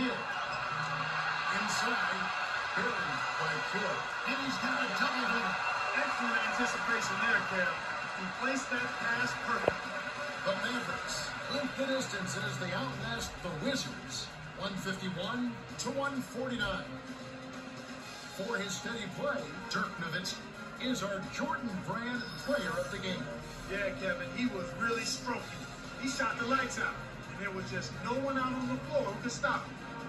Kidd. Inside, buried by Kidd. And he's got a double hook. Excellent anticipation there, Kev. He placed that pass perfectly. The Mavericks limp the distance as they outlast the Wizards, 151 to 149. For his steady play, Dirk Nowitzki is our Jordan Brand player of the game. Yeah, Kevin, he was really stroking. He shot the lights out, there was just no one out on the floor who could stop him.